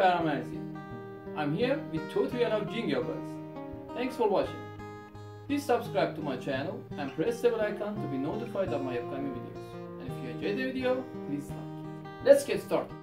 Hello. I'm here with tutorial of Jingle Thanks for watching. Please subscribe to my channel and press the bell icon to be notified of my upcoming videos. And if you enjoyed the video, please like. Let's get started.